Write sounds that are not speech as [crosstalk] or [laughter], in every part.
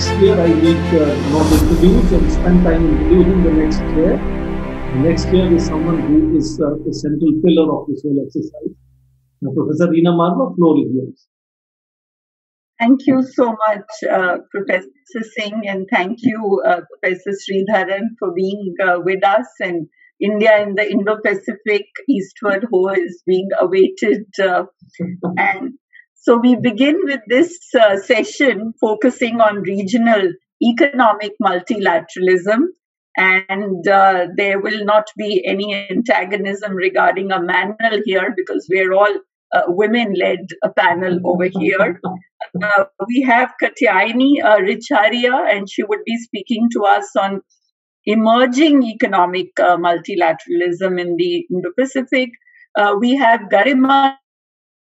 next year I need uh, not introduce and spend time introducing the next chair. The next chair is someone who is uh, the central pillar of this whole exercise. Now, Professor Reena Marwah, floor is yours. Thank you so much, uh, Professor Singh, and thank you, uh, Professor Sridharan, for being uh, with us and India in the Indo-Pacific eastward, who is being awaited. Uh, and so we begin with this uh, session focusing on regional economic multilateralism. And uh, there will not be any antagonism regarding a panel here because we're all uh, women led a panel over here. [laughs] Uh, we have Katyayinee uh, Richhariya, and she would be speaking to us on emerging economic uh, multilateralism in the Indo Pacific. Uh, we have Garima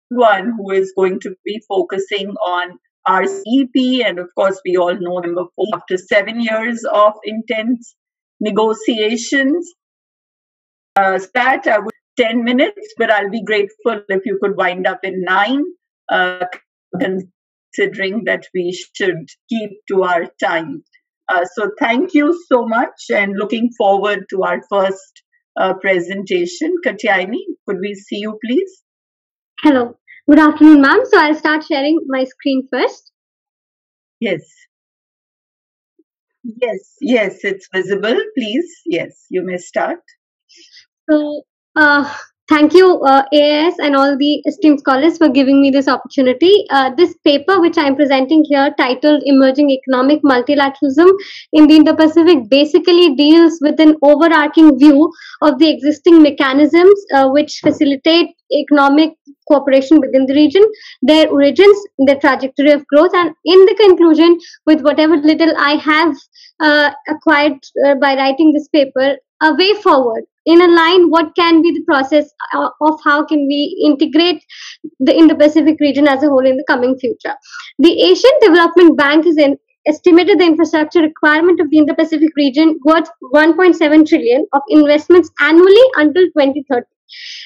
one who is going to be focusing on RCEP, and of course, we all know number four after seven years of intense negotiations. Uh, that I would 10 minutes, but I'll be grateful if you could wind up in nine, uh, considering that we should keep to our time. Uh, so thank you so much and looking forward to our first uh, presentation. Katyayinee, could we see you please? Hello. Good afternoon, ma'am. So I'll start sharing my screen first. Yes. Yes, yes, it's visible. Please, yes, you may start. So uh, thank you, uh, AAS and all the esteemed scholars for giving me this opportunity. Uh, this paper, which I'm presenting here, titled Emerging Economic Multilateralism in the Indo-Pacific, basically deals with an overarching view of the existing mechanisms uh, which facilitate economic cooperation within the region, their origins, their trajectory of growth, and in the conclusion, with whatever little I have uh, acquired uh, by writing this paper, a way forward. In a line what can be the process uh, of how can we integrate the indo-pacific region as a whole in the coming future? The asian development bank has in, estimated the infrastructure requirement of the indo-pacific region worth 1.7 trillion of investments annually until 2030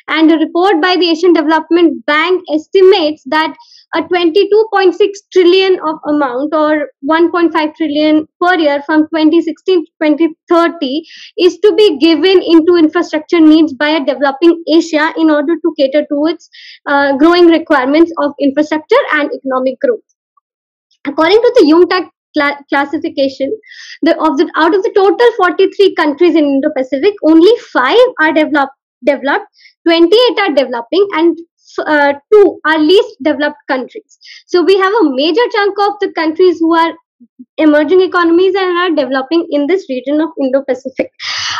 and a report by the asian development bank estimates that a 22.6 trillion of amount or 1.5 trillion per year from 2016 to 2030 is to be given into infrastructure needs by a developing asia in order to cater to its uh, growing requirements of infrastructure and economic growth. According to the UNCTAD classification the, of the out of the total 43 countries in indo-pacific only 5 are developed developed 28 are developing and uh, two are least developed countries. So we have a major chunk of the countries who are emerging economies and are developing in this region of Indo-Pacific.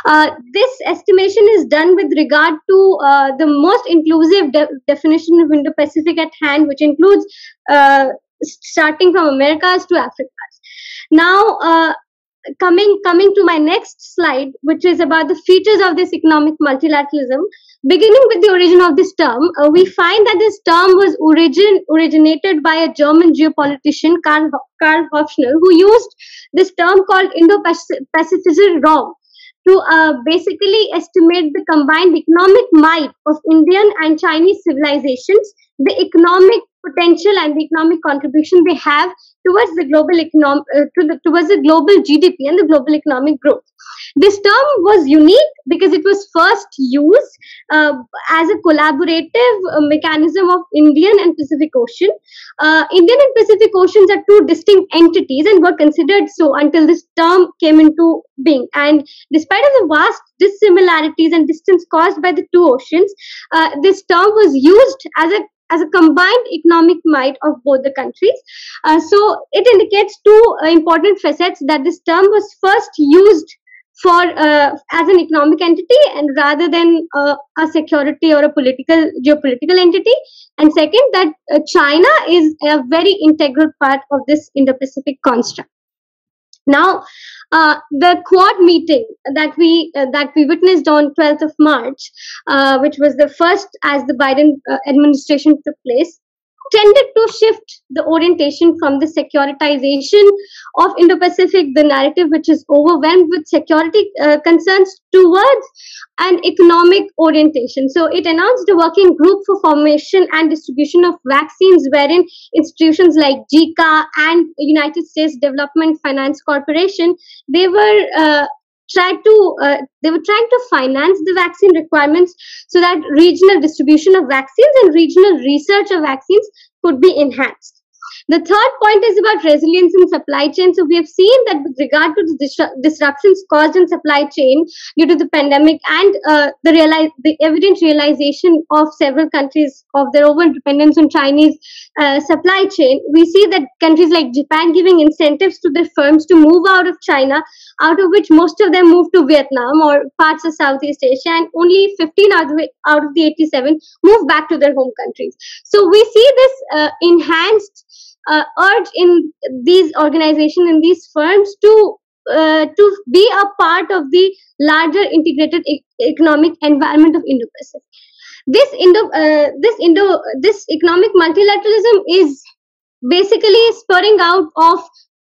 Uh, this estimation is done with regard to uh, the most inclusive de- definition of Indo-Pacific at hand, which includes uh, starting from Americas to Africas. Now, uh, coming coming to my next slide, which is about the features of this economic multilateralism. Beginning with the origin of this term, uh, we find that this term was origin originated by a German geopolitician, Karl, Karl Haushofer, who used this term called Indo-Pacific Raum to uh, basically estimate the combined economic might of Indian and Chinese civilizations, the economic potential and the economic contribution they have towards the global economic uh, to the, towards the global GDP and the global economic growth. This term was unique because it was first used uh, as a collaborative uh, mechanism of Indian and Pacific Ocean. Uh, Indian and Pacific Oceans are two distinct entities and were considered so until this term came into being. And despite of the vast dissimilarities and distance caused by the two oceans, uh, this term was used as a as a combined economic might of both the countries. Uh, so it indicates two uh, important facets that this term was first used for uh, as an economic entity and rather than uh, a security or a political geopolitical entity and second that uh, china is a very integral part of this indo-pacific construct now uh, the quad meeting that we uh, that we witnessed on 12th of march uh, which was the first as the biden administration took place tended to shift the orientation from the securitization of Indo-Pacific, the narrative which is overwhelmed with security uh, concerns, towards an economic orientation. So it announced a working group for formation and distribution of vaccines, wherein institutions like GCA and United States Development Finance Corporation they were uh, tried to uh, they were trying to finance the vaccine requirements so that regional distribution of vaccines and regional research of vaccines could be enhanced the third point is about resilience in supply chain. So we have seen that with regard to the dis- disruptions caused in supply chain due to the pandemic and uh, the realize the evident realization of several countries of their over dependence on Chinese uh, supply chain, we see that countries like Japan giving incentives to their firms to move out of China, out of which most of them moved to Vietnam or parts of Southeast Asia, and only 15 out of, out of the 87 moved back to their home countries. So we see this uh, enhanced uh, urge in these organizations in these firms to uh, to be a part of the larger integrated e- economic environment of Indo-Pacific. This Indo, uh, this Indo, this economic multilateralism is basically spurring out of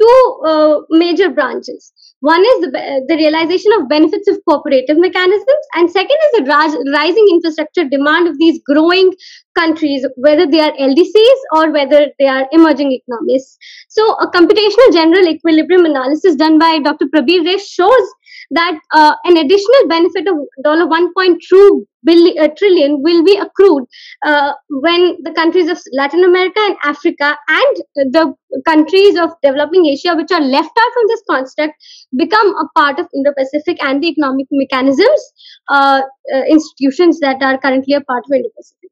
two uh, major branches. One is the, the realization of benefits of cooperative mechanisms, and second is the rising infrastructure demand of these growing countries, whether they are LDCs or whether they are emerging economies. So, a computational general equilibrium analysis done by Dr. Prabir Ray shows that uh, an additional benefit of dollar 1.2 billion, uh, trillion will be accrued uh, when the countries of Latin America and Africa and the countries of developing Asia, which are left out from this construct, become a part of Indo-Pacific and the economic mechanisms uh, uh, institutions that are currently a part of Indo-Pacific.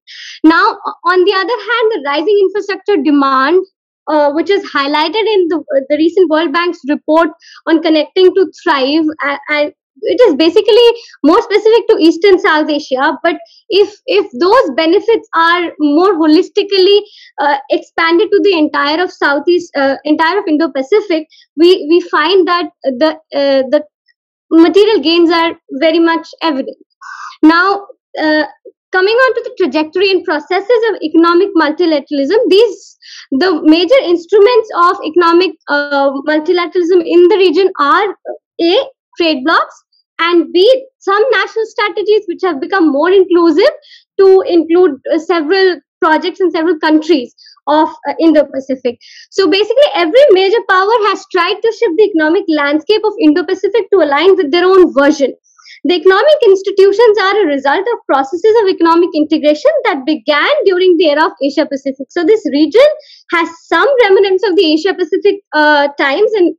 Now, on the other hand, the rising infrastructure demand uh, which is highlighted in the, the recent World Bank's report on connecting to thrive. And, it is basically more specific to Eastern South Asia. But if if those benefits are more holistically uh, expanded to the entire of Southeast, uh, entire of Indo-Pacific, we we find that the uh, the material gains are very much evident. Now, uh, coming on to the trajectory and processes of economic multilateralism, these the major instruments of economic uh, multilateralism in the region are a trade blocks and b some national strategies which have become more inclusive to include uh, several projects in several countries of uh, Indo-Pacific. So basically, every major power has tried to shift the economic landscape of Indo-Pacific to align with their own version. The economic institutions are a result of processes of economic integration that began during the era of Asia Pacific. So, this region has some remnants of the Asia Pacific uh, times and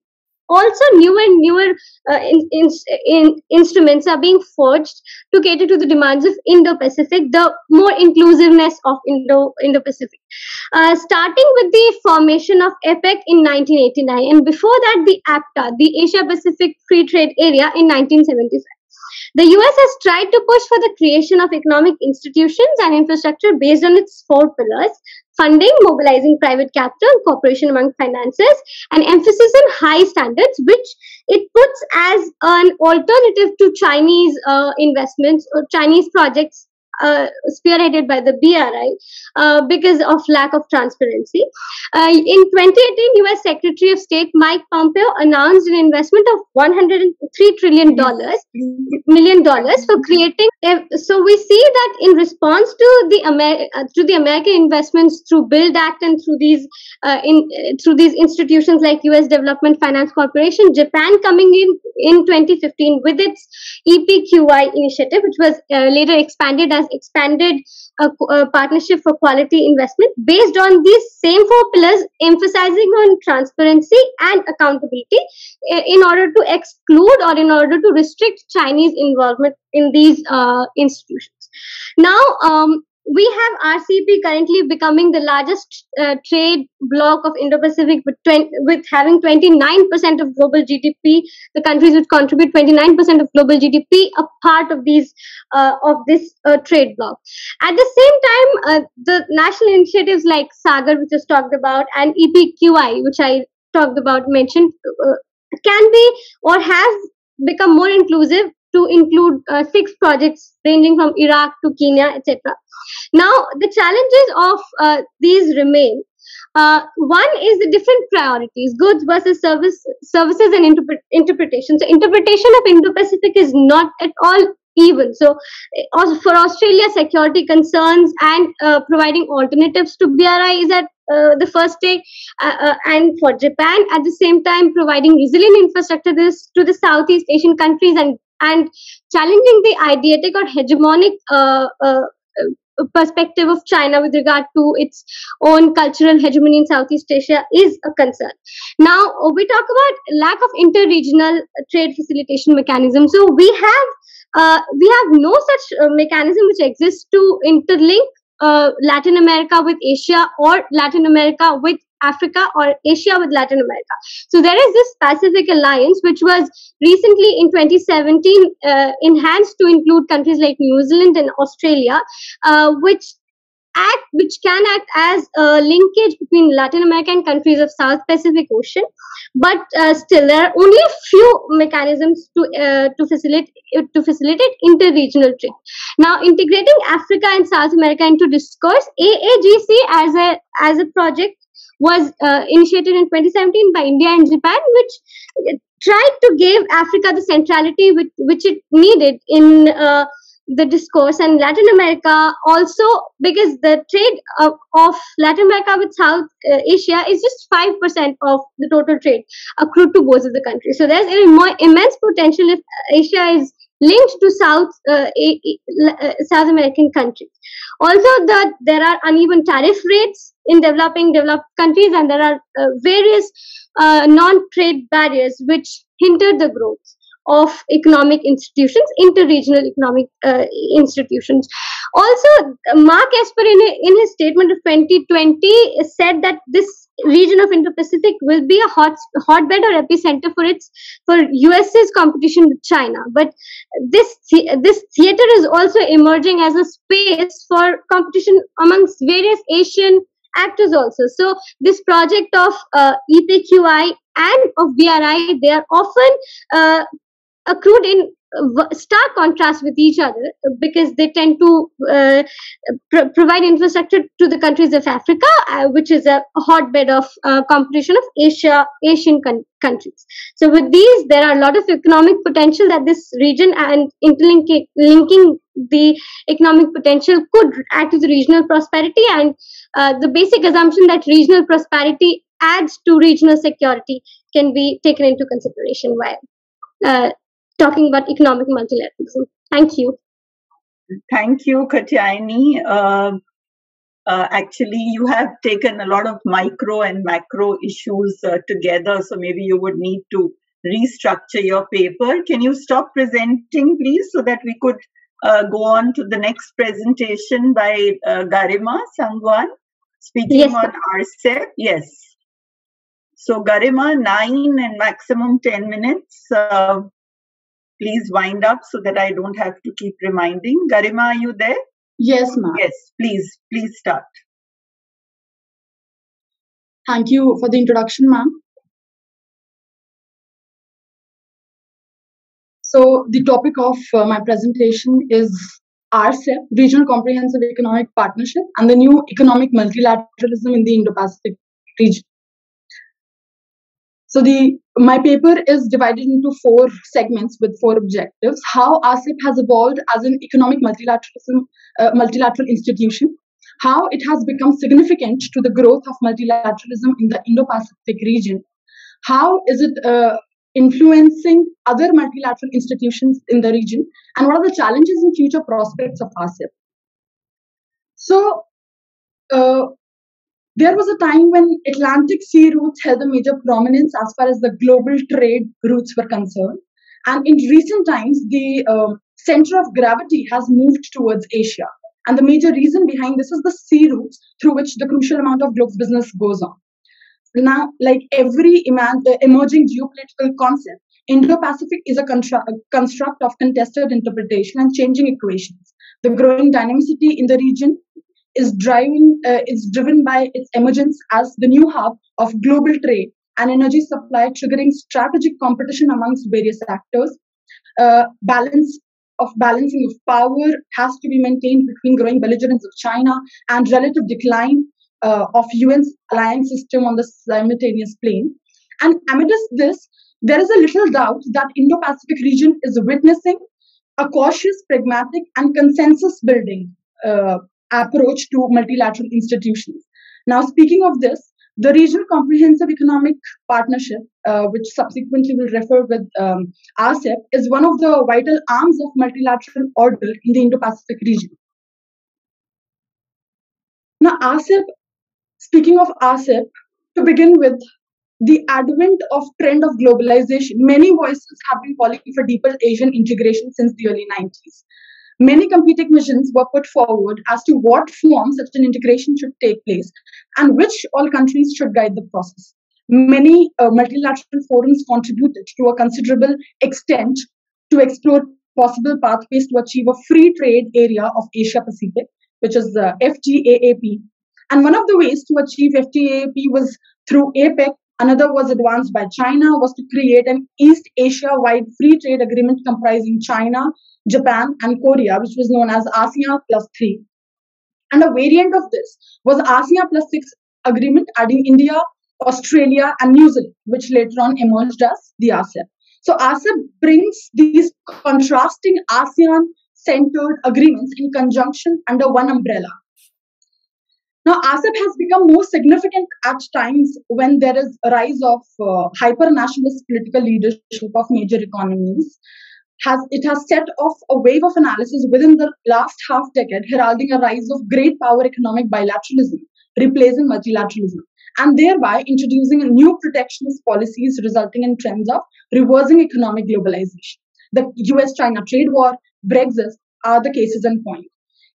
also newer and newer uh, in, in, in instruments are being forged to cater to the demands of indo-pacific the more inclusiveness of indo indo-pacific uh, starting with the formation of apec in 1989 and before that the apta the asia pacific free trade area in 1975 the US has tried to push for the creation of economic institutions and infrastructure based on its four pillars funding, mobilizing private capital, cooperation among finances, and emphasis on high standards, which it puts as an alternative to Chinese uh, investments or Chinese projects uh, spearheaded by the BRI uh, because of lack of transparency. Uh, in 2018, U.S. Secretary of State Mike Pompeo announced an investment of 103 trillion dollars million dollars for creating. So we see that in response to the Amer- uh, to the American investments through Build Act and through these uh, in through these institutions like U.S. Development Finance Corporation, Japan coming in in 2015 with its EPQI initiative, which was uh, later expanded as expanded partnership for quality investment based on these same four pillars, emphasizing on transparency and accountability in order to exclude or in order to restrict Chinese involvement in these uh, institutions. Now, um, we have RCEP currently becoming the largest uh, trade bloc of Indo-Pacific with, 20, with having 29% of global GDP. The countries which contribute 29% of global GDP a part of these uh, of this uh, trade bloc. At the same time, uh, the national initiatives like Sagar, which was talked about, and EPQI, which I talked about, mentioned, uh, can be or have become more inclusive to include uh, six projects ranging from Iraq to Kenya, etc. Now, the challenges of uh, these remain. Uh, one is the different priorities, goods versus service, services and interpret, interpretation. So interpretation of Indo-Pacific is not at all even. So uh, for Australia, security concerns and uh, providing alternatives to BRI is at uh, the first take, uh, uh, and for Japan at the same time providing resilient infrastructure this, to the Southeast Asian countries and and challenging the ideatic or hegemonic uh, uh, perspective of China with regard to its own cultural hegemony in Southeast Asia is a concern. Now, we talk about lack of inter-regional trade facilitation mechanism. So we have uh, we have no such uh, mechanism which exists to interlink uh, Latin America with Asia or Latin America with Africa or Asia with Latin America. So there is this Pacific Alliance, which was recently in 2017 uh, enhanced to include countries like New Zealand and Australia, uh, which act which can act as a linkage between Latin American countries of South Pacific Ocean, but uh, still there are only a few mechanisms to uh, to facilitate to facilitate inter-regional trade. Now, integrating Africa and South America into discourse, AAGC as a as a project was uh, initiated in 2017 by India and Japan, which tried to give Africa the centrality which, which it needed in uh, the discourse and Latin America also because the trade of, of Latin America with South uh, Asia is just 5% of the total trade accrued to both of the countries. So there's immense potential if Asia is linked to South uh, uh, South American countries. Also, that there are uneven tariff rates in developing developed countries, and there are uh, various uh, non-trade barriers which hinder the growth of economic institutions, inter-regional economic uh, institutions. Also, Mark Esper in, in his statement of 2020 said that this region of Indo-Pacific will be a hot hotbed or epicenter for its for US's competition with China. But this this theater is also emerging as a space for competition amongst various Asian actors also. So this project of uh, EPQI and of BRI, they are often uh, accrued in stark contrast with each other because they tend to uh, pr- provide infrastructure to the countries of Africa, uh, which is a hotbed of uh, competition of Asia, Asian con- countries. So with these, there are a lot of economic potential that this region and interlinking linking the economic potential could add to the regional prosperity and uh, the basic assumption that regional prosperity adds to regional security can be taken into consideration while uh, talking about economic multilateralism. Thank you. Thank you, Katyayinee. Uh, uh, actually, you have taken a lot of micro and macro issues uh, together, so maybe you would need to restructure your paper. Can you stop presenting, please, so that we could uh, go on to the next presentation by uh, Garima Sangwan, speaking yes, on RCEP? Yes. So, Garima, nine and maximum 10 minutes. Please wind up so that I don't have to keep reminding. Garima, are you there? Yes, ma'am. Yes, please, please start. Thank you for the introduction, ma'am. So, the topic of uh, my presentation is RCEP, Regional Comprehensive Economic Partnership, and the new economic multilateralism in the Indo Pacific region. So the my paper is divided into four segments with four objectives. How RCEP has evolved as an economic multilateralism, uh, multilateral institution. How it has become significant to the growth of multilateralism in the Indo-Pacific region. How is it uh, influencing other multilateral institutions in the region? And what are the challenges and future prospects of RCEP? So, uh, there was a time when Atlantic sea routes held a major prominence as far as the global trade routes were concerned. And in recent times, the uh, center of gravity has moved towards Asia. And the major reason behind this is the sea routes through which the crucial amount of global business goes on. Now, like every uh, emerging geopolitical concept, Indo-Pacific is a construct of contested interpretation and changing equations. The growing dynamicity in the region is driving uh, is driven by its emergence as the new hub of global trade and energy supply, triggering strategic competition amongst various actors. Uh, balance of balancing of power has to be maintained between growing belligerence of China and relative decline uh, of UN's alliance system on the simultaneous plane. And amidst this, there is a little doubt that Indo-Pacific region is witnessing a cautious, pragmatic, and consensus-building uh, approach to multilateral institutions. Now, speaking of this, the Regional Comprehensive Economic Partnership, uh, which subsequently will refer with um, RCEP, is one of the vital arms of multilateral order in the Indo-Pacific region. Now, RCEP, speaking of RCEP, to begin with, the advent of trend of globalization, many voices have been calling for deeper Asian integration since the early 90s. Many competing visions were put forward as to what form such an integration should take place and which all countries should guide the process. Many uh, multilateral forums contributed to a considerable extent to explore possible pathways to achieve a free trade area of Asia Pacific, which is the FTAAP. And one of the ways to achieve FTAAP was through APEC. Another was advanced by China, was to create an East Asia-wide free trade agreement comprising China, Japan, and Korea, which was known as ASEAN plus three. And a variant of this was ASEAN plus six agreement, adding India, Australia, and New Zealand, which later on emerged as the ASEAN. So ASEAN brings these contrasting ASEAN-centered agreements in conjunction under one umbrella. Now, RCEP has become more significant at times when there is a rise of uh, hyper-nationalist political leadership of major economies has it has set off a wave of analysis within the last half decade, heralding a rise of great power economic bilateralism, replacing multilateralism, and thereby introducing new protectionist policies, resulting in trends of reversing economic globalization. The US-China trade war, Brexit are the cases in point.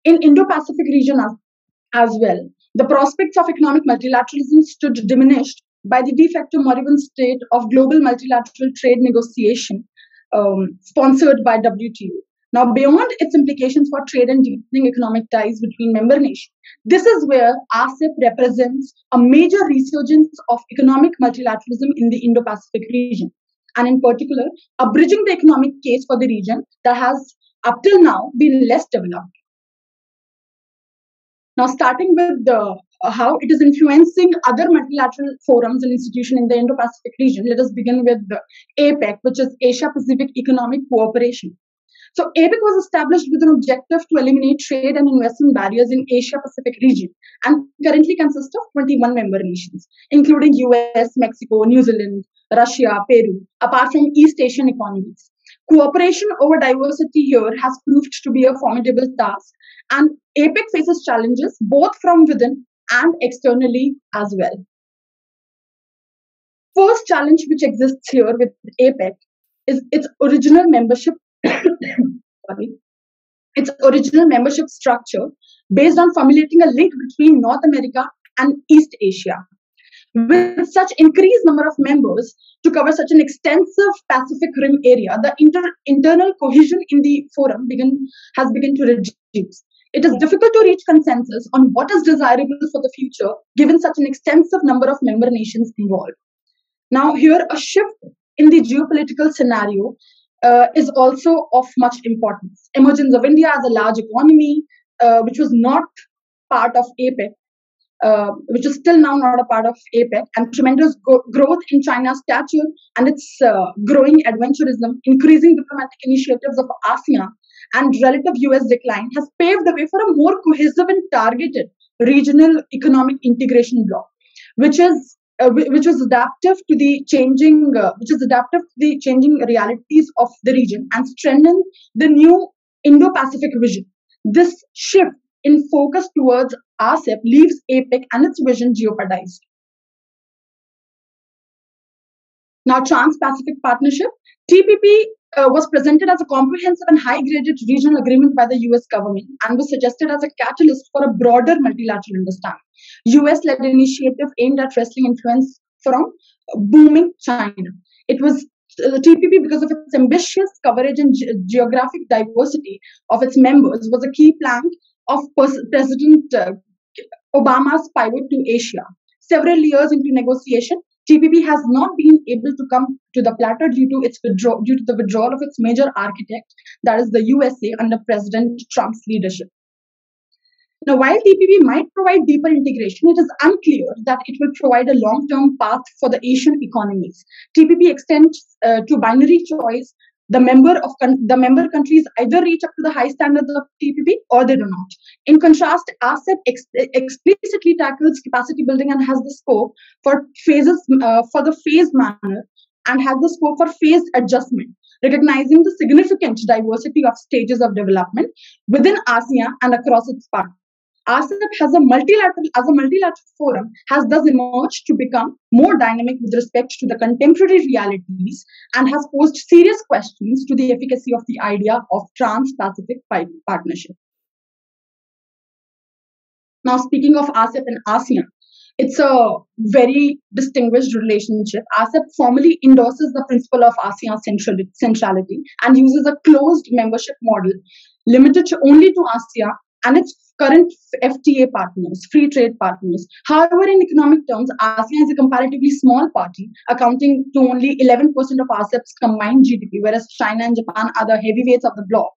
In Indo-Pacific region as, as well, the prospects of economic multilateralism stood diminished by the de facto moribund state of global multilateral trade negotiation um, sponsored by WTO. Now, beyond its implications for trade and deepening economic ties between member nations, this is where RCEP represents a major resurgence of economic multilateralism in the Indo Pacific region, and in particular, a bridging the economic case for the region that has up till now been less developed. Now, starting with the uh, how it is influencing other multilateral forums and institutions in the Indo-Pacific region. Let us begin with the APEC, which is Asia Pacific Economic Cooperation. So APEC was established with an objective to eliminate trade and investment barriers in Asia Pacific region and currently consists of 21 member nations, including US, Mexico, New Zealand, Russia, Peru, apart from East Asian economies. Cooperation over diversity here has proved to be a formidable task, and APEC faces challenges both from within and externally as well. First challenge which exists here with APEC is its original membership [coughs] sorry, its original membership structure based on formulating a link between North America and East Asia. With such increased number of members to cover such an extensive Pacific Rim area, the inter- internal cohesion in the forum begin, has begun to reduce. It is difficult to reach consensus on what is desirable for the future given such an extensive number of member nations involved. Now, here, a shift in the geopolitical scenario uh, is also of much importance. Emergence of India as a large economy, uh, which was not part of APEC, uh, which is still now not a part of APEC, and tremendous go- growth in China's stature and its uh, growing adventurism, increasing diplomatic initiatives of ASEAN, and relative US decline has paved the way for a more cohesive and targeted regional economic integration bloc, which is uh, which was adaptive to the changing, uh, which is adaptive to the changing realities of the region and strengthen the new Indo-Pacific vision. This shift in focus towards RCEP leaves APEC and its vision jeopardized. Now, Trans-Pacific Partnership, TPP uh, was presented as a comprehensive and high-graded regional agreement by the US government and was suggested as a catalyst for a broader multilateral understanding. US-led initiative aimed at wresting influence from booming China. It was uh, the TPP, because of its ambitious coverage and ge- geographic diversity of its members, was a key plank of President uh, Obama's pivot to Asia. Several years into negotiation, TPP has not been able to come to the platter due to its withdraw due to the withdrawal of its major architect, that is the USA under President Trump's leadership. Now, while TPP might provide deeper integration, it is unclear that it will provide a long-term path for the Asian economies. TPP extends uh, to binary choice the member of con- the member countries either reach up to the high standards of TPP or they do not. In contrast, RCEP ex- explicitly tackles capacity building and has the scope for phases uh, for the phased manner and has the scope for phased adjustment, recognizing the significant diversity of stages of development within ASEAN and across its partners. RCEP has a multilateral as a multilateral forum has thus emerged to become more dynamic with respect to the contemporary realities and has posed serious questions to the efficacy of the idea of trans-Pacific partnership. Now, speaking of RCEP and ASEAN, it's a very distinguished relationship. RCEP formally endorses the principle of ASEAN centrality and uses a closed membership model limited to only to ASEAN and its current FTA partners, free trade partners. However, in economic terms, ASEAN is a comparatively small party, accounting to only 11% of RCEP's combined GDP, whereas China and Japan are the heavyweights of the bloc.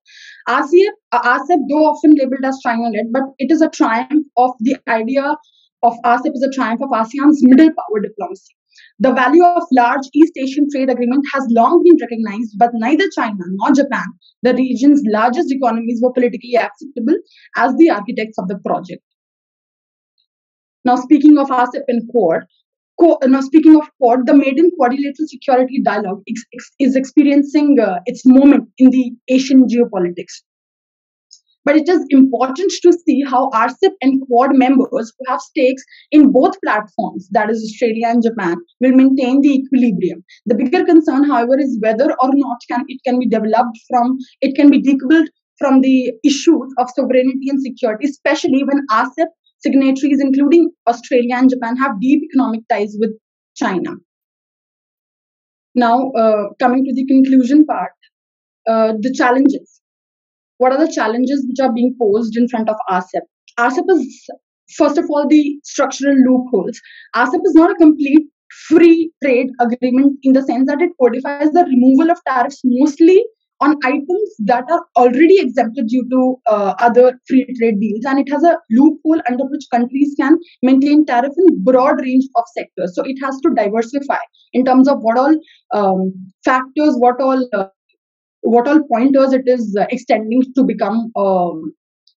ASEAN, uh, RCEP, though often labeled as China-led, but it is a triumph of the idea of RCEP is a triumph of ASEAN's middle power diplomacy. The value of large East Asian trade agreement has long been recognized, but neither China nor Japan, the region's largest economies, were politically acceptable as the architects of the project. Now, speaking of RCEP and Quad, now speaking of Quad, the maiden quadrilateral security dialogue is experiencing uh, its moment in the Asian geopolitics. But it is important to see how RCEP and Quad members who have stakes in both platforms, that is Australia and Japan, will maintain the equilibrium. The bigger concern, however, is whether or not can it can be developed from it can be decoupled from the issues of sovereignty and security, especially when RCEP signatories, including Australia and Japan, have deep economic ties with China. Now, uh, coming to the conclusion part, uh, the challenges what are the challenges which are being posed in front of RCEP? RCEP is, first of all, the structural loopholes. RCEP is not a complete free trade agreement in the sense that it codifies the removal of tariffs mostly on items that are already exempted due to uh, other free trade deals and it has a loophole under which countries can maintain tariff in broad range of sectors so it has to diversify in terms of what all um, factors what all uh, what all pointers it is uh, extending to become um,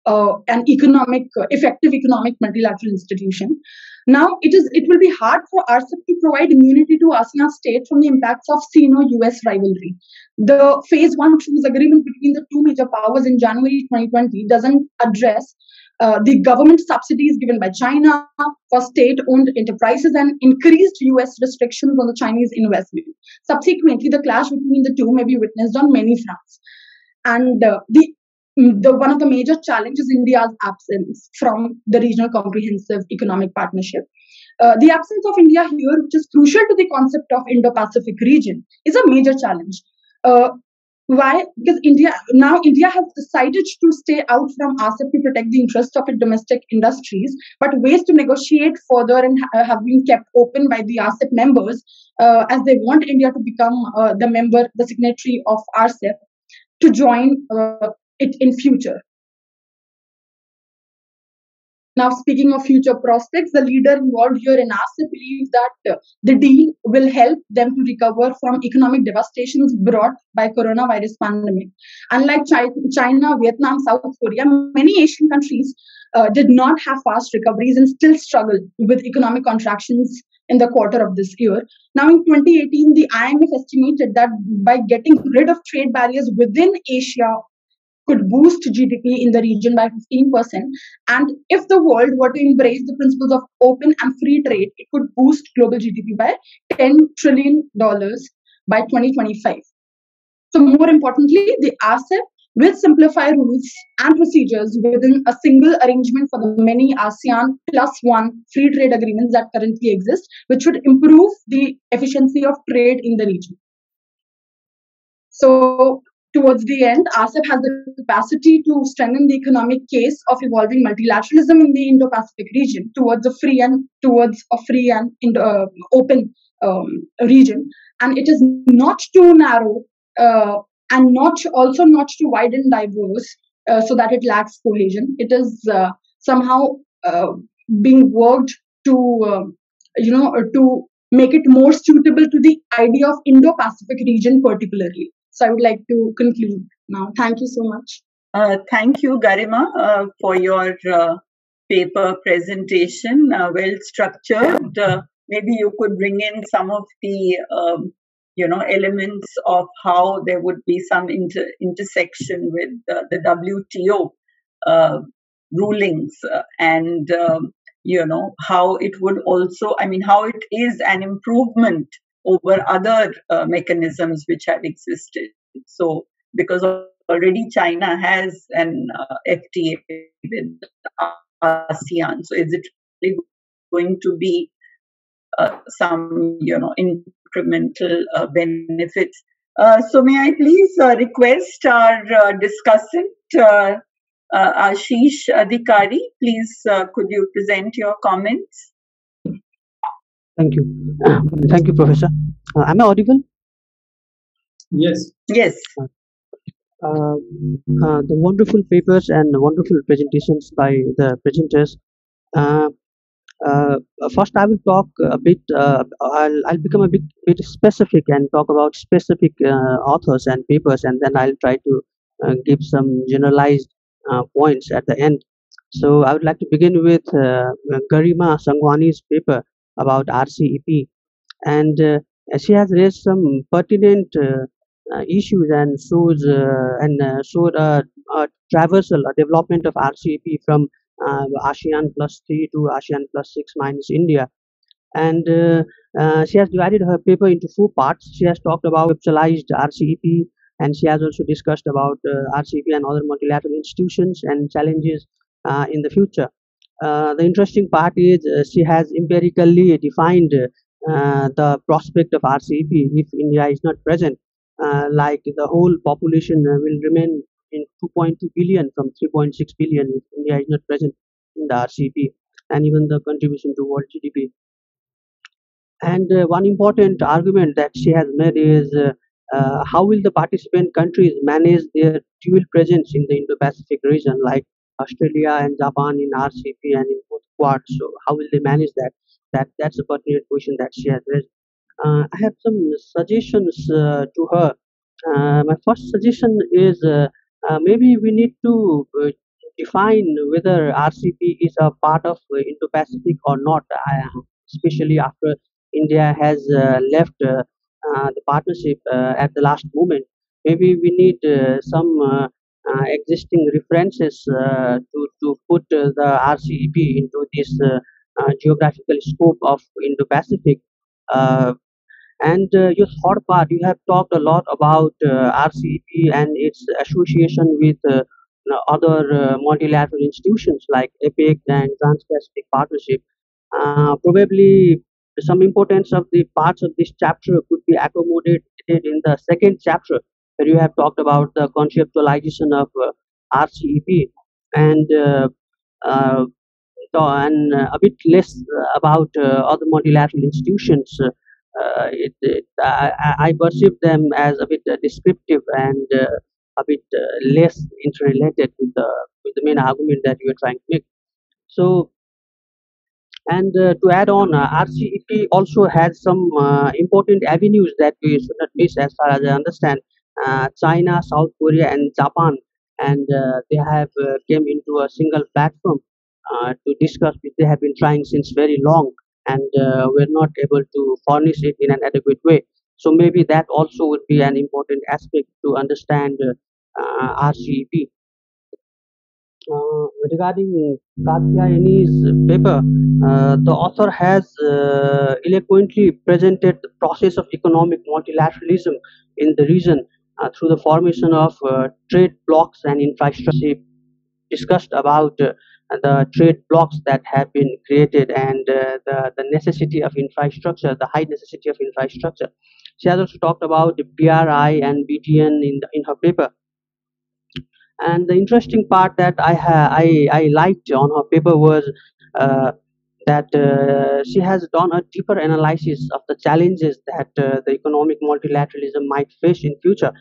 uh, an economic, uh, effective economic multilateral institution. Now, it is it will be hard for RCEP to provide immunity to ASEAN states from the impacts of Sino-US rivalry. The Phase One truce agreement between the two major powers in January 2020 doesn't address uh, the government subsidies given by China for state owned enterprises and increased US restrictions on the Chinese investment. Subsequently, the clash between the two may be witnessed on many fronts. And uh, the, the one of the major challenges is India's absence from the regional comprehensive economic partnership. Uh, the absence of India here, which is crucial to the concept of Indo-Pacific region, is a major challenge. Uh, why? Because India now India has decided to stay out from RCEP to protect the interests of its domestic industries, but ways to negotiate further and ha- have been kept open by the RCEP members uh, as they want India to become uh, the member, the signatory of RCEP to join uh, it in future. Now, speaking of future prospects, the leader involved here in RCEP believes that uh, the deal will help them to recover from economic devastations brought by coronavirus pandemic. Unlike China, Vietnam, South Korea, many Asian countries uh, did not have fast recoveries and still struggle with economic contractions in the quarter of this year. Now, in 2018, the IMF estimated that by getting rid of trade barriers within Asia could boost GDP in the region by 15%. And if the world were to embrace the principles of open and free trade, it could boost global GDP by $10 trillion by 2025. So, more importantly, the RCEP will simplify rules and procedures within a single arrangement for the many ASEAN plus one free trade agreements that currently exist, which would improve the efficiency of trade in the region. So, towards the end, RCEP has the capacity to strengthen the economic case of evolving multilateralism in the Indo-Pacific region towards a free and towards a free and uh, open um, region, and it is not too narrow uh, and not also not too wide and diverse uh, so that it lacks cohesion. It is uh, somehow uh, being worked to um, you know to make it more suitable to the idea of Indo-Pacific region particularly. So I would like to conclude now. Thank you so much. Uh, thank you, Garima, uh, for your uh, paper presentation, uh, well structured. Uh, maybe you could bring in some of the um, you know elements of how there would be some inter- intersection with the WTO rulings and um, you know how it would also i mean how it is an improvement over other uh, mechanisms which have existed so because already china has an uh, fta with asean so is it really going to be uh, some you know incremental uh, benefits uh, so may i please uh, request our discussant Ashis Adhikary, please could you present your comments? Thank you. [coughs] Thank you, Professor. Uh, am I audible? Yes. Yes. Uh, uh, the wonderful papers and wonderful presentations by the presenters. Uh, first, I will talk a bit. I'll, I'll become a bit, bit specific and talk about specific authors and papers, and then I'll try to give some generalized uh, points at the end. So I would like to begin with uh, Garima Sangwani's paper about RCEP, and uh, she has raised some pertinent issues and shows and showed a, a, traversal, a development of RCEP from ASEAN plus three to ASEAN plus six minus India and uh, uh, she has divided her paper into four parts. She has talked about conceptualized RCEP, and she has also discussed about uh, RCEP and other multilateral institutions and challenges uh, in the future. Uh, the interesting part is she has empirically defined the prospect of RCEP if India is not present. like the whole population will remain in 2.2 billion from 3.6 billion if India is not present in the RCEP and even the contribution to world GDP. And uh, one important argument that she has made is uh, uh, how will the participant countries manage their dual presence in the Indo-Pacific region, like Australia and Japan in RCEP and in both Quad? So how will they manage that? That that's a pertinent question that she has raised. Uh, I have some suggestions uh, to her. Uh, my first suggestion is uh, uh, maybe we need to define whether RCEP is a part of Indo-Pacific or not, especially after India has left uh, the partnership uh, at the last moment. Maybe we need uh, some Uh, existing references uh, to, to put uh, the RCEP into this geographical scope of Indo-Pacific. And uh, your third part, you have talked a lot about uh, RCEP and its association with uh, other multilateral institutions like APEC and Trans-Pacific Partnership. probably some importance of the parts of this chapter could be accommodated in the second chapter where you have talked about the conceptualization of uh, RCEP and uh, uh, and a bit less about other multilateral institutions. It, it, I, I, perceive them as a bit descriptive and a bit less interrelated with the with the main argument that you are trying to make. So and uh, to add on, uh, RCEP also has some uh, important avenues that we should not miss, as far as I understand. Uh, China, South Korea, and Japan, and uh, they have uh, came into a single platform to discuss, which they have been trying since very long, and we're not able to furnish it in an adequate way. So maybe that also would be an important aspect to understand RCEP. Uh, regarding Katyayinee's paper, uh, the author has uh, eloquently presented the process of economic multilateralism in the region uh, through the formation of uh, trade blocks and infrastructure. Discussed about uh, the trade blocks that have been created and the, the necessity of infrastructure, the high necessity of infrastructure. She has also talked about the BRI and BDN in, in her paper and the interesting part that I I, I liked on her paper was uh, that uh, she has done a deeper analysis of the challenges that uh, the economic multilateralism might face in future.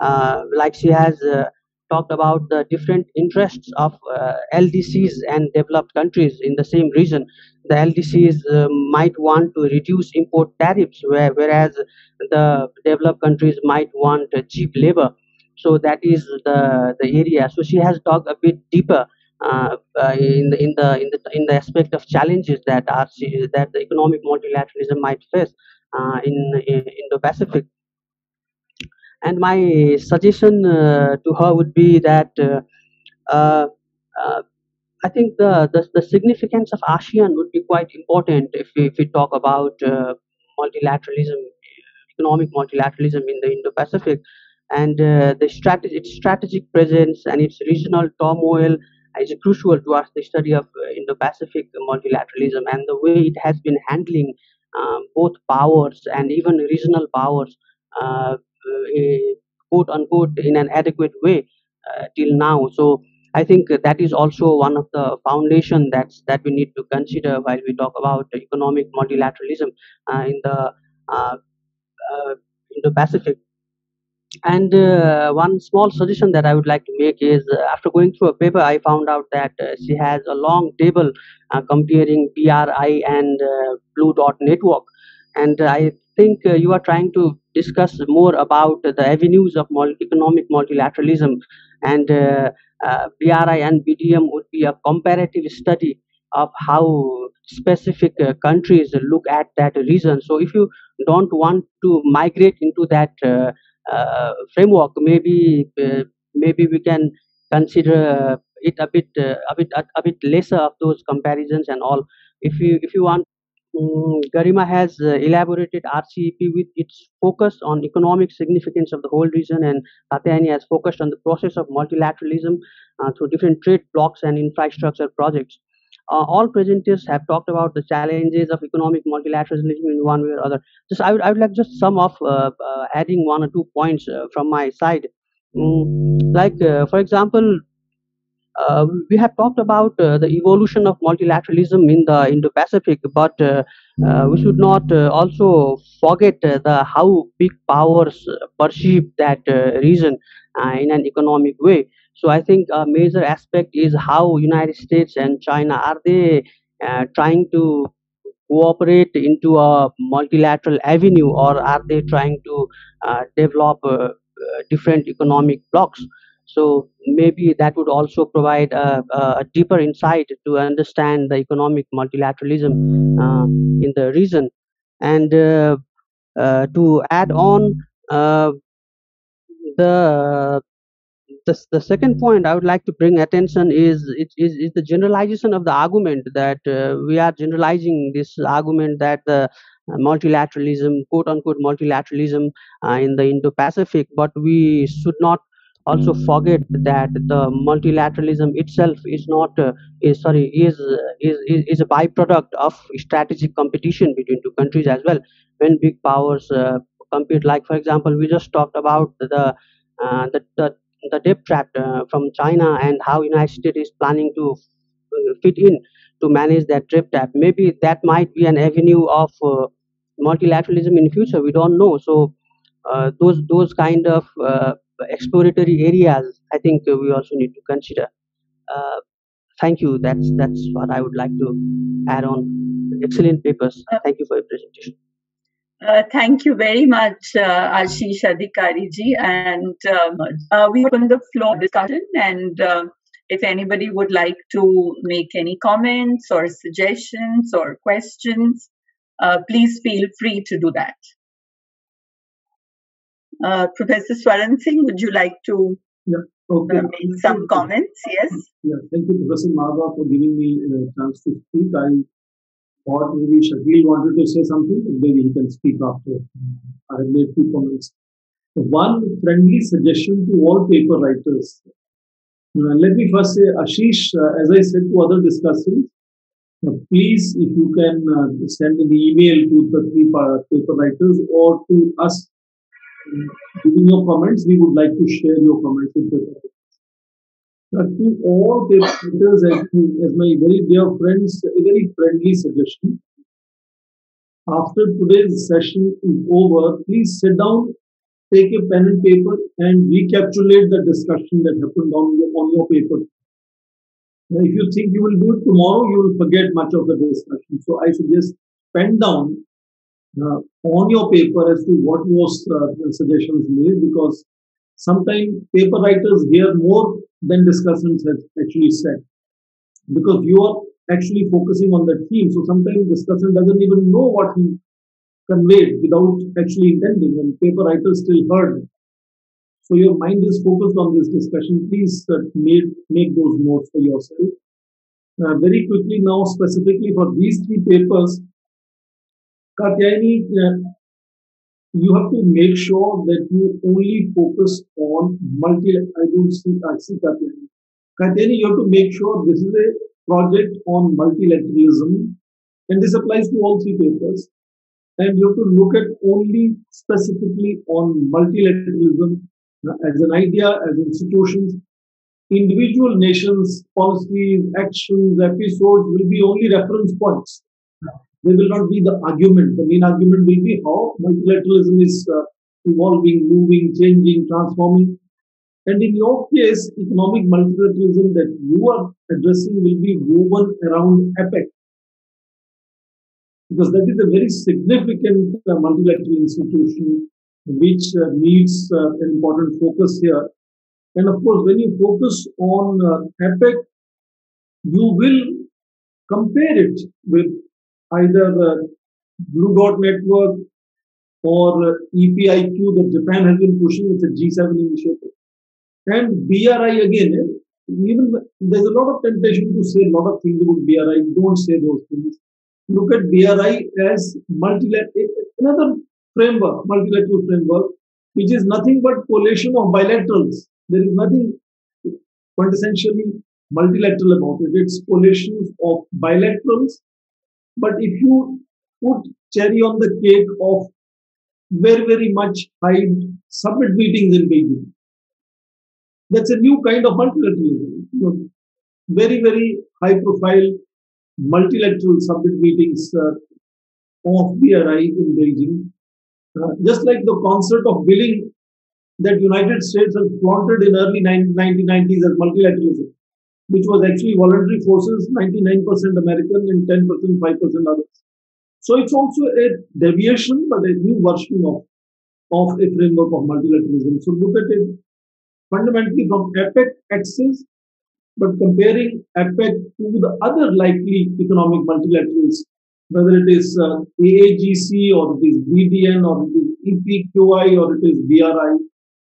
Uh, like she has uh, talked about the different interests of uh, LDCs and developed countries in the same region. The LDCs uh, might want to reduce import tariffs, where, whereas the developed countries might want cheap labor. So that is the the area. So she has talked a bit deeper in the in the in the in the aspect of challenges that are that the economic multilateralism might face uh, in, in Indo-Pacific. And my suggestion uh, to her would be that uh, uh, I think the, the, the significance of ASEAN would be quite important if we, if we talk about multilateralism, economic multilateralism in the Indo-Pacific, and the strategy, its strategic presence and its regional turmoil is crucial towards the study of uh, Indo-Pacific multilateralism and the way it has been handling um, both powers and even regional powers, uh, uh quote unquote, in an adequate way uh, till now. So I think that is also one of the foundation that's that we need to consider while we talk about economic multilateralism uh, in the Indo-Pacific. And uh, one small suggestion that I would like to make is uh, after going through a paper, I found out that uh, she has a long table uh, comparing BRI and uh, Blue Dot Network. And I think uh, you are trying to discuss more about the avenues of economic multilateralism. And BRI and BDN would be a comparative study of how specific countries look at that region. So if you don't want to migrate into that uh, framework, maybe uh, maybe we can consider it a bit uh, a bit a, a, bit lesser of those comparisons and all. If you if you want, um, Garima has elaborated RCEP with its focus on economic significance of the whole region, and Katyayinee has focused on the process of multilateralism through different trade blocks and infrastructure projects. Uh, all presenters have talked about the challenges of economic multilateralism in one way or other. Just I would, I would like just sum of uh, uh, adding one or two points uh, from my side. Mm, like uh, for example, uh, we have talked about the evolution of multilateralism in the Indo-Pacific, but we should not also forget the how big powers perceive that region in an economic way. So I think a major aspect is how United States and China are they uh, trying to cooperate into a multilateral avenue, or are they trying to uh, develop uh, uh different economic blocks? So maybe that would also provide a, a deeper insight to understand the economic multilateralism uh, in the region. And uh, to add on, the the, the second point I would like to bring attention is is, is the generalization of the argument that uh, we are generalizing this argument that the uh, multilateralism, quote unquote multilateralism uh, in the Indo-Pacific, but we should not also forget that the multilateralism itself is not uh, is sorry is, is is a byproduct of strategic competition between two countries as well. When big powers uh, compete, like for example, we just talked about the uh, the, the the debt trap uh, from China and how United States is planning to uh, fit in to manage that debt trap. Maybe that might be an avenue of uh, multilateralism in future. We don't know. So uh, those those kind of uh, exploratory areas, I think we also need to consider. Uh, thank you. That's that's what I would like to add on. Excellent papers. Thank you for your presentation. Uh, thank you very much, uh, Ashis Adhikary ji. And um, uh, we open the floor discussion. And uh, if anybody would like to make any comments or suggestions or questions, uh, please feel free to do that. Uh, Professor Swaran Singh, would you like to yeah. okay. make some comments? Yes. Yeah. Thank you, Professor Marwah, for giving me a chance to speak. I or maybe Shakil wanted to say something, but maybe he can speak after. I have made two comments. One friendly suggestion to all paper writers. Uh, let me first say, Ashis, uh, as I said to other discussants, uh, please, if you can uh, send an email to the three paper writers or to us, uh, giving your comments, we would like to share your comments with the Uh, to all papers, as, my very dear friends, a very friendly suggestion. After today's session is over, please sit down, take a pen and paper, and recapitulate the discussion that happened on your, on your paper. Now, if you think you will do it tomorrow, you will forget much of the discussion. So I suggest pen down uh, on your paper as to what was uh, suggestions made because sometimes paper writers hear more than discussants have actually said because you are actually focusing on the theme. So sometimes discussant doesn't even know what he conveyed without actually intending, and paper writers still heard. So your mind is focused on this discussion. Please uh, make, make those notes for yourself. Uh, very quickly now, specifically for these three papers, Katyayinee, uh, you have to make sure that you only focus on multi. I don't see, I see Katyayinee. Katyayinee, you have to make sure this is a project on multilateralism, and this applies to all three papers. And you have to look at only specifically on multilateralism as an idea, as institutions. Individual nations, policies, actions, episodes will be only reference points. They will not be the argument. The main argument will be how multilateralism is uh, evolving, moving, changing, transforming. And in your case, economic multilateralism that you are addressing will be woven around APEC. Because that is a very significant uh, multilateral institution which uh, needs uh, an important focus here. And of course, when you focus on uh, APEC, you will compare it with either the Blue Dot Network or EPQI that Japan has been pushing. It's a G7 initiative. And BRI again, even there's a lot of temptation to say a lot of things about BRI. Don't say those things. Look at BRI as multilateral, another framework, multilateral framework, which is nothing but collation of bilaterals. There is nothing quintessentially multilateral about it. It's collations of bilaterals. But if you put cherry on the cake of very, very much hyped summit meetings in Beijing, that's a new kind of multilateralism. You know, very, very high profile multilateral summit meetings uh, of BRI in Beijing. Uh, just like the concept of billing that United States has flaunted in early 1990s as multilateralism, which was actually voluntary forces, 99% American and 10%, 5% others. So it's also a deviation, but a new version of, of a framework of multilateralism. So look at it fundamentally from APEC axis, but comparing APEC to the other likely economic multilaterals whether it is uh, AAGC or it is BDN or it is EPQI or it is BRI,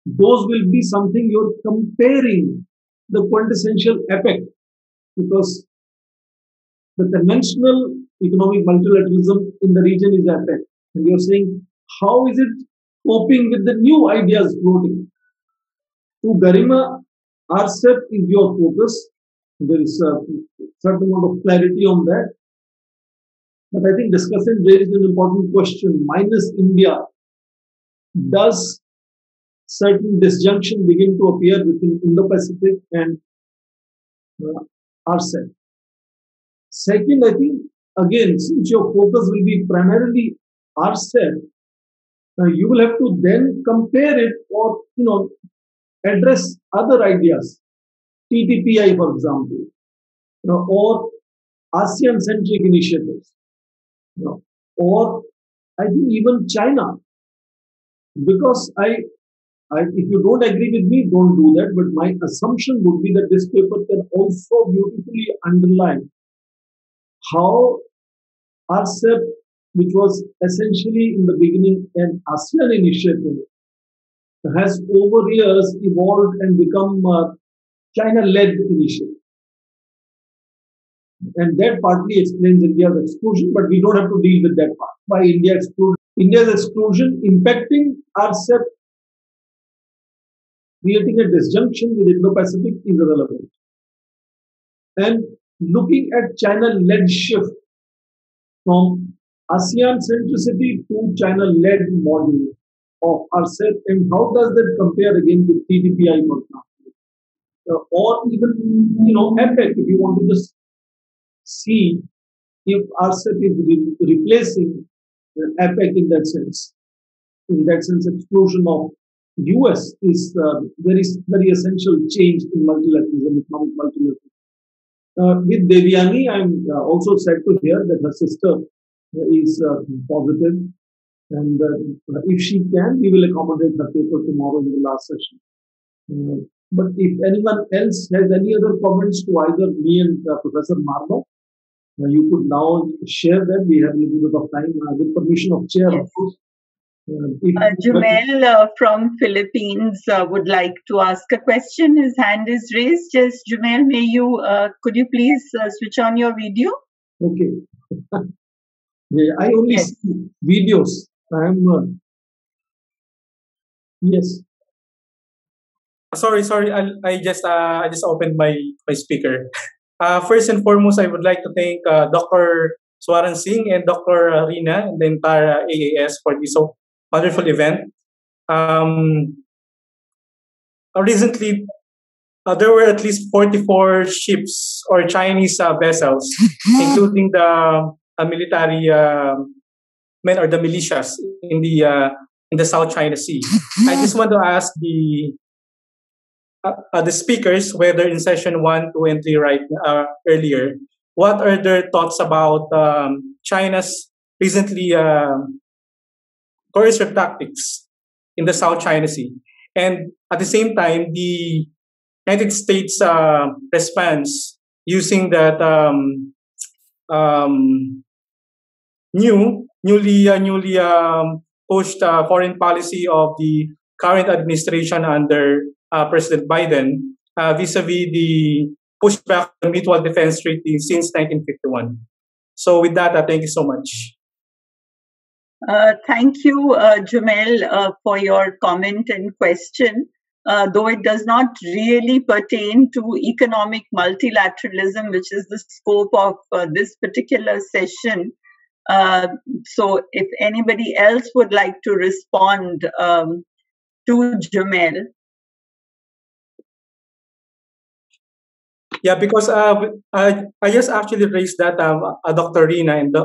those will be something you're comparing the quintessential APEC because the conventional economic multilateralism in the region is APEC. And you're saying, how is it coping with the new ideas floating? To Garima, RCEP is your focus. There is a certain amount of clarity on that. But I think discussing there is an important question. Minus India, does certain disjunction begin to appear within Indo-Pacific and uh, RCEP? Second, I think again, since your focus will be primarily ourselves, uh, you will have to then compare it or you know address other ideas, TTPI, for example, you know, or ASEAN-centric initiatives you know, or I think even China, because I, If you don't agree with me, don't do that. But my assumption would be that this paper can also beautifully underline how RCEP, which was essentially in the beginning an ASEAN initiative, has over years evolved and become a China-led initiative. And that partly explains India's exclusion, but we don't have to deal with that part. India exclude India's exclusion impacting RCEP, creating a disjunction with Indo-Pacific is irrelevant. And looking at China-led shift from ASEAN centricity to China-led model of RCEP and how does that compare again with for example? uh, or even you know APEC if you want to just see if RCEP is re- replacing uh, APEC in that sense. In that sense, explosion of US is uh, very very essential change in multilateralism, economic multilateralism. Uh, with Devyani, I'm uh, also sad to hear that her sister is uh, positive, and uh, if she can, we will accommodate her paper tomorrow in the last session. Uh, but if anyone else has any other comments to either me and Professor Marwah, you could now share that. We have a little bit of time with permission of chair, yes. of course. Uh, Jumel uh, from Philippines uh, would like to ask a question. His hand is raised. Just Jumel, may you uh, could you please uh, switch on your video? Okay. [laughs] yeah, I only yes. see videos. I'm uh, yes. Sorry, sorry. I, I just I just opened my my speaker. [laughs] first and foremost, I would like to thank Dr. Swaran Singh and Dr. Reena and the entire AAS for this so wonderful event. Um, uh, recently, uh, there were at least 44 ships or Chinese uh, vessels, [laughs] including the uh, military um, men or the militias in the uh, in the South China Sea. [laughs] I just want to ask the uh, the speakers, whether in session one, two, and three, right earlier, what are their thoughts about um, China's recently coercive tactics in the South China Sea. And at the same time, the United States uh, response using that um, um, new, newly, uh, newly um, pushed uh, foreign policy of the current administration under uh, President Biden uh, vis-a-vis the pushback the Mutual Defense Treaty since 1951. So with that, uh, thank you so much. Uh, thank you, uh, Jamel, uh, for your comment and question. Uh, though it does not really pertain to economic multilateralism, which is the scope of uh, this particular session. Uh, so, if anybody else would like to respond um, to Jamel. Yeah, because I, I just actually raised that, Dr. Reena and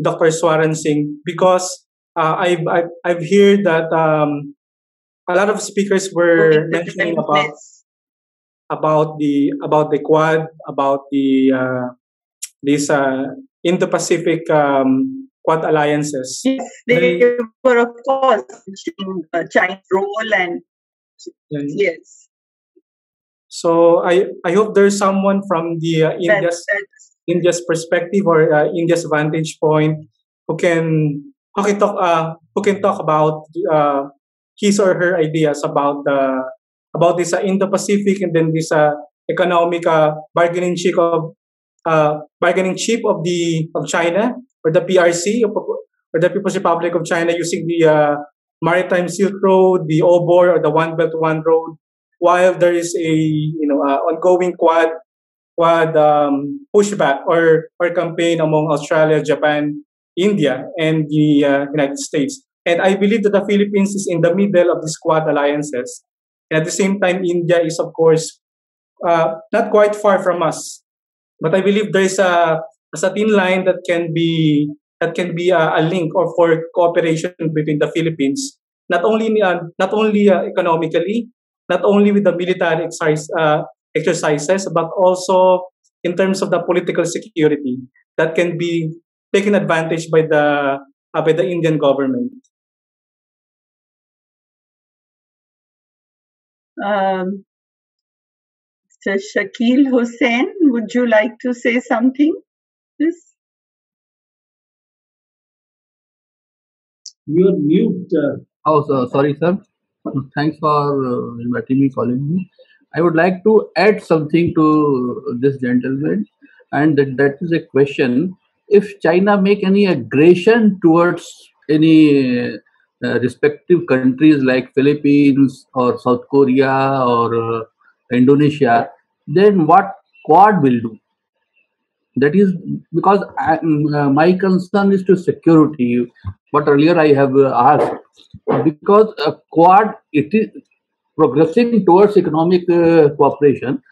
Dr. Swaran Singh, because uh, I've, I've I've heard that um, a lot of speakers were mentioning about about the about the Quad, about the uh, this uh, Indo-Pacific um, Quad alliances. Yes, they were of course a Chinese role and yes. So I I hope there's someone from the uh, India's that's, India's perspective or uh, India's vantage point who can who can talk uh, who can talk about uh, his or her ideas about the about this uh, Indo-Pacific and then this uh, economic uh, bargaining chip of uh, bargaining chip of the of China or the PRC or the People's Republic of China using the uh, maritime Silk Road, the OBOR or the One Belt One Road, while there is a you know uh, ongoing quad quad um, pushback or or campaign among Australia, Japan, India, and the uh, United States. And I believe that the Philippines is in the middle of these quad alliances. And at the same time, India is, of course, uh, not quite far from us. But I believe there is a, a thin line that can be that can be a, a link or for cooperation between the Philippines, not only uh, not only uh, economically, not only with the military exercise, uh, exercises, but also in terms of the political security that can be taken advantage by the uh, by the Indian government. Um, Mr. Shakil Hussain, would you like to say something? Please. You're mute. Uh, oh, so, sorry, sir. Thanks for uh, inviting me, calling me. I would like to add something to this gentleman, and that, that is a question if China make any aggression towards any uh, respective countries like Philippines or South Korea or uh, Indonesia, then what Quad will do? That is because I, uh, my concern is to security. What earlier I have uh, asked, because Quad it is progressing towards economic uh, cooperation.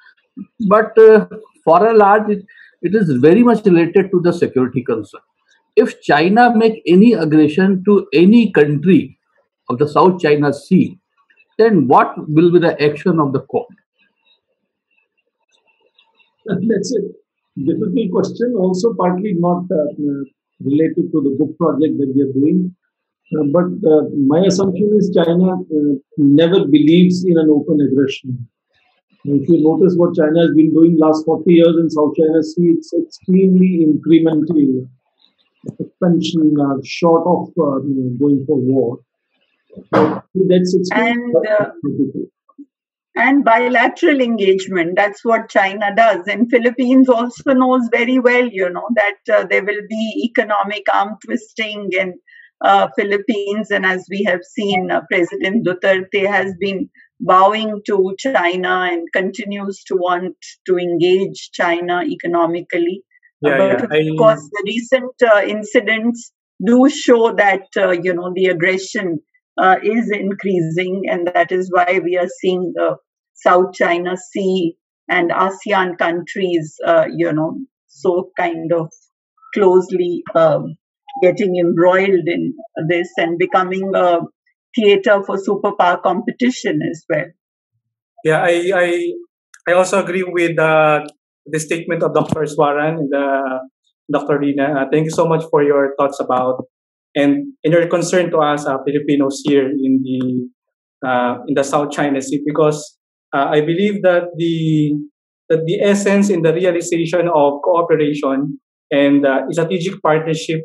But uh, for a large, it, it is very much related to the security concern. If China make any aggression to any country of the South China Sea, then what will be the action of the Quad? [laughs] That's a difficult question. Also, partly not uh, related to the book project that we are doing. But uh, my assumption is China uh, never believes in an open aggression. If you notice what China has been doing last 40 years in South China Sea, it's extremely incremental expansion uh, short of uh, going for war. that's and, uh, and bilateral engagement. That's what China does. And Philippines also knows very well, you know, that uh, there will be economic arm twisting in uh, Philippines. And as we have seen, uh, President Duterte has been bowing to China and continues to want to engage China economically. Yeah, but yeah. of I... course, the recent uh, incidents do show that uh, you know the aggression uh, is increasing, and that is why we are seeing the South China Sea and ASEAN countries, uh, you know, so kind of closely um, getting embroiled in this and becoming a theater for superpower competition as well. Yeah, I I, I also agree with uh, the statement of Dr. Swaran and uh, Dr. Reena. Uh, thank you so much for your thoughts about and, and your concern to us uh, Filipinos here in the uh, in the South China Sea because uh, I believe that the that the essence in the realization of cooperation and uh, strategic partnership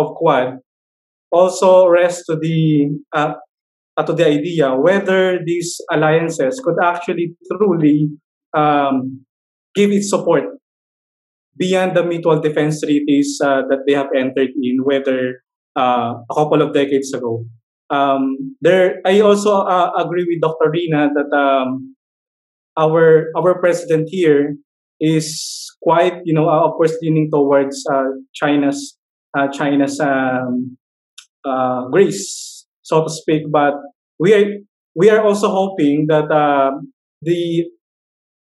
of Quad also rests to the uh, to the idea whether these alliances could actually truly um, give its support beyond the mutual defense treaties uh, that they have entered in, whether uh, a couple of decades ago. Um, there, I also uh, agree with Dr. Reena that um, our our president here is quite, you know, uh, of course, leaning towards uh, China's uh, China's um, grace, so to speak. But we are we are also hoping that the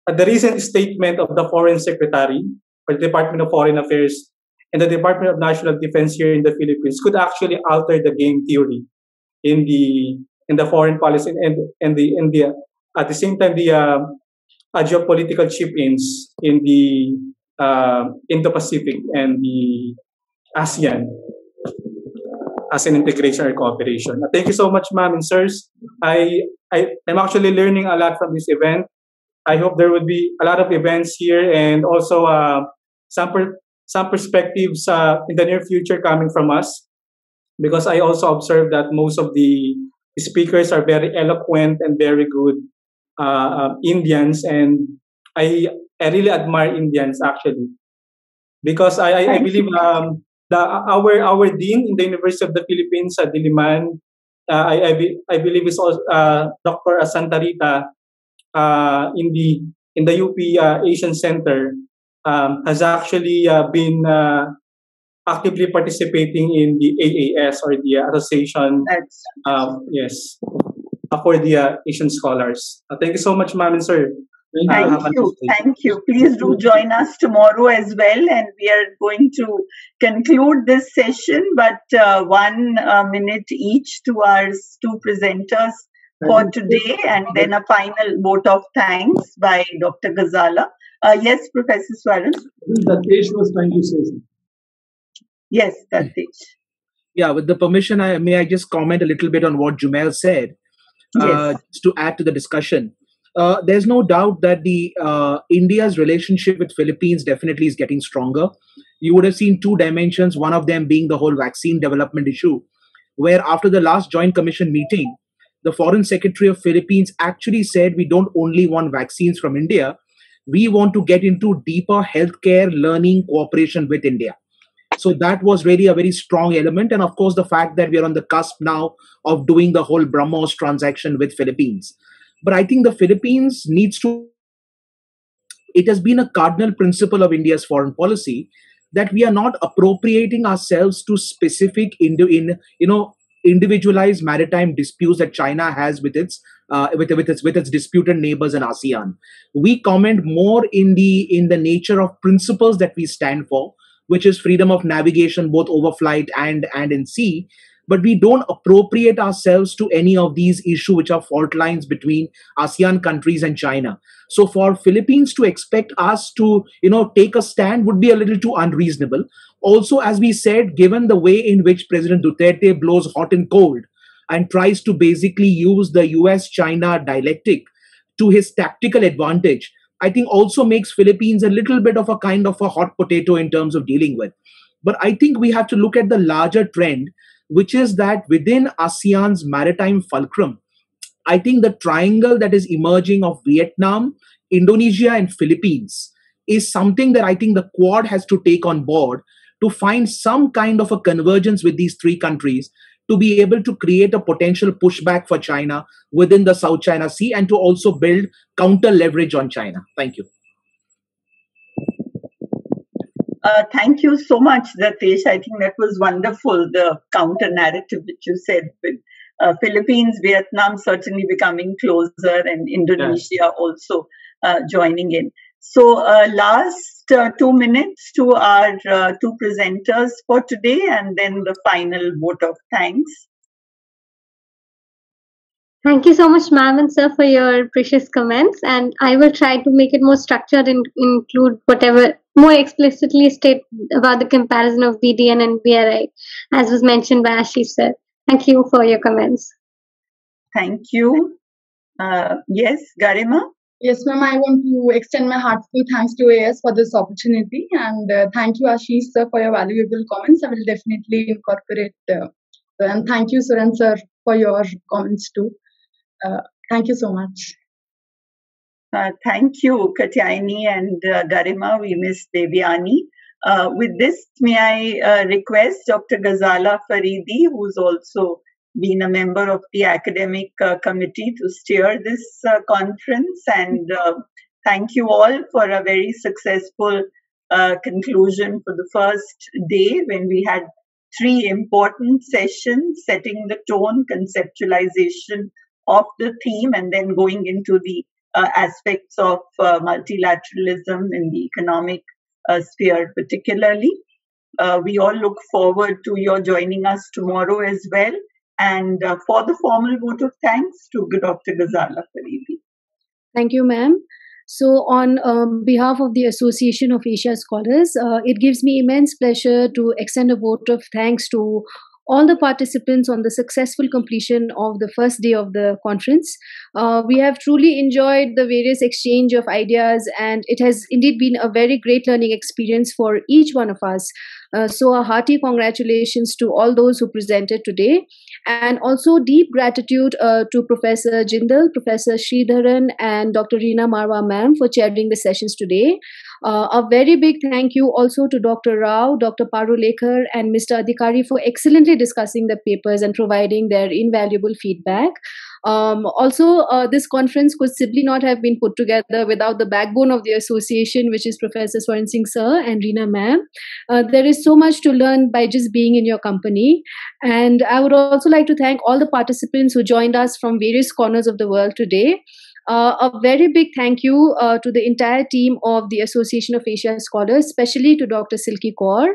the recent statement of the Foreign Secretary for the Department of Foreign Affairs and the Department of National Defense here in the Philippines could actually alter the game theory in the in the foreign policy and and the in the at the same time the uh, uh, geopolitical chip-ins in the uh, Indo-Pacific and the ASEAN as an integration or cooperation. Thank you so much, ma'am and sirs. I, I am actually learning a lot from this event. I hope there would be a lot of events here and also uh, some per, some perspectives uh, in the near future coming from us because I also observed that most of the speakers are very eloquent and very good uh, uh, Indians and I I really admire Indians actually because I I, I believe um, the our our dean in the University of the Philippines, at Diliman, uh, I I, be, I believe is also uh, Dr. Santa Rita uh, in the in the UP uh, Asian Center um, has actually uh, been uh, actively participating in the AAS or the association. Um, yes, for the Asian scholars. thank you so much, ma'am and sir. Thank you. Thank you. Please do join us tomorrow as well. And we are going to conclude this session, but uh, one uh, minute each to our two presenters for today, and then a final vote of thanks by Dr. Ghazala. Uh, yes, Professor Swaran. Datesh was trying to say something. Yes, Datesh. Yeah, with the permission, I may I just comment a little bit on what Jumel said, uh, yes. to add to the discussion. Uh, there's no doubt that the uh, India's relationship with Philippines definitely is getting stronger. You would have seen two dimensions. One of them being the whole vaccine development issue, where after the last Joint Commission meeting, the Foreign Secretary of Philippines actually said we don't only want vaccines from India, we want to get into deeper healthcare learning cooperation with India. So that was really a very strong element, and of course the fact that we are on the cusp now of doing the whole BrahMos transaction with Philippines. But I think the Philippines needs to. It has been a cardinal principle of India's foreign policy that we are not appropriating ourselves to specific in, you know individualized maritime disputes that China has with its uh, with with its with its disputed neighbors in ASEAN. We comment more in the in the nature of principles that we stand for, which is freedom of navigation both over flight and and in sea. But we don't appropriate ourselves to any of these issues which are fault lines between ASEAN countries and China. So for Philippines to expect us to, you know, take a stand would be a little too unreasonable. Also, as we said, given the way in which President Duterte blows hot and cold and tries to basically use the US China dialectic to his tactical advantage, I think also makes Philippines a little bit of a kind of a hot potato in terms of dealing with. But I think we have to look at the larger trend, which is that within ASEAN's maritime fulcrum, I think the triangle that is emerging of Vietnam, Indonesia, and Philippines is something that I think the Quad has to take on board to find some kind of a convergence with these three countries to be able to create a potential pushback for China within the South China Sea and to also build counter leverage on China. Thank you. Uh, thank you so much, Ratesh. I think that was wonderful, the counter narrative which you said with uh, Philippines, Vietnam certainly becoming closer, and Indonesia yeah. also uh, joining in. So, uh, last uh, two minutes to our uh, two presenters for today, and then the final vote of thanks. Thank you so much, ma'am and sir, for your precious comments. And I will try to make it more structured and include whatever more explicitly state about the comparison of BDN and BRI, as was mentioned by Ashis sir. Thank you for your comments. Thank you. Uh, yes, Garima? Yes, ma'am. I want to extend my heartfelt thanks to AS for this opportunity, and uh, thank you, Ashis sir, for your valuable comments. I will definitely incorporate. Uh, and thank you, Swaran sir, for your comments too. Uh, thank you so much. Uh, thank you, Katyayinee and uh, Garima. We miss Devyani. Uh, with this, may I request Dr. Ghazala Faridi, who's also been a member of the academic uh, committee to steer this uh, conference. And uh, thank you all for a very successful uh, conclusion for the first day when we had three important sessions setting the tone, conceptualization of the theme, and then going into the uh, aspects of uh, multilateralism in the economic sphere, particularly. we all look forward to your joining us tomorrow as well and uh, for the formal vote of thanks to Dr. Ghazala Faridi. Thank you, ma'am. So, on um, behalf of the Association of Asia Scholars, uh, it gives me immense pleasure to extend a vote of thanks to all the participants on the successful completion of the first day of the conference. Uh, we have truly enjoyed the various exchange of ideas, and it has indeed been a very great learning experience for each one of us. Uh, so, a hearty congratulations to all those who presented today, and also deep gratitude uh, to Professor Jindal, Professor Sridharan, and Dr. Reena Marwah ma'am for chairing the sessions today. Uh, a very big thank you also to Dr. Rao, Dr. Parulekar, and Mr. Adhikary for excellently discussing the papers and providing their invaluable feedback. Um, also, uh, this conference could simply not have been put together without the backbone of the association, which is Professor Swaran Singh Sir and Reena Ma'am. Uh, there is so much to learn by just being in your company. And I would also like to thank all the participants who joined us from various corners of the world today. Uh, a very big thank you uh, to the entire team of the Association of Asia Scholars, especially to Dr. Silky Kaur.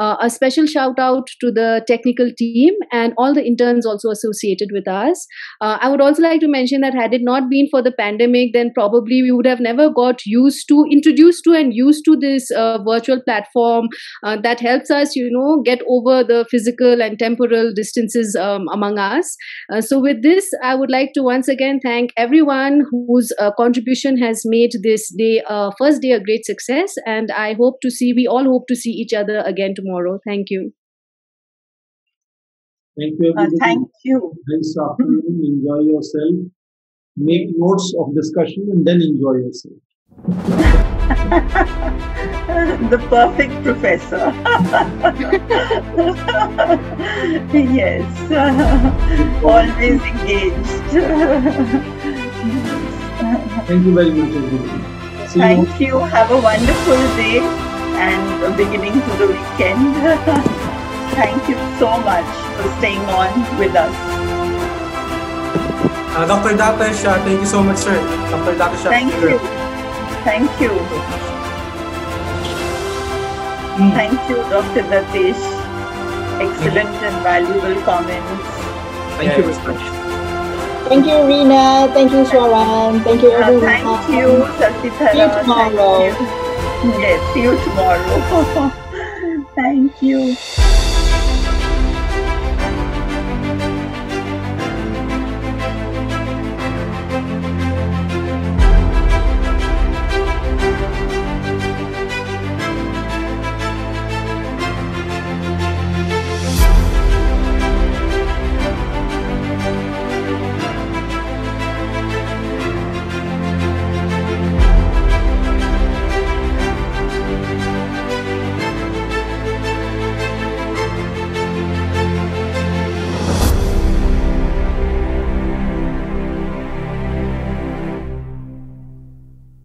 Uh, a special shout out to the technical team and all the interns also associated with us. Uh, I would also like to mention that had it not been for the pandemic, then probably we would have never got used to, introduced to, and used to this uh, virtual platform uh, that helps us, you know, get over the physical and temporal distances um, among us. so, with this, I would like to once again thank everyone whose uh, contribution has made this day, uh, first day, a great success. And I hope to see, we all hope to see each other again tomorrow. Thank you. Thank you. Uh, thank you. Nice afternoon. Enjoy yourself. Make notes of discussion and then enjoy yourself. [laughs] the perfect professor. [laughs] yes, [laughs] always engaged. Thank you very much, everybody. See Thank you. you. Have a wonderful day and beginning to the weekend. [laughs] Thank you so much for staying on with us. Uh, Dr. Datesh, uh, thank you so much, sir. Dr. Datesh. Thank you. Thank you. Mm. Thank you, Dr. Datesh. Excellent and valuable comments. Thank yeah, you very much. Thank you, Reena. Thank you, Swaran. Thank you, everyone. Uh, thank you, Sasithara. See you tomorrow. Yes, see you tomorrow. [laughs] thank you.